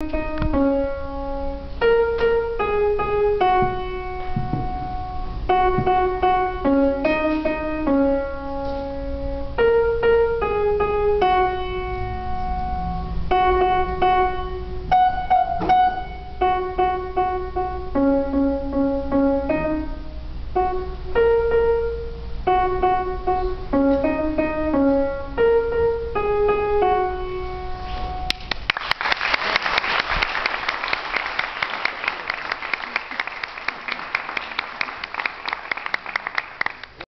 you.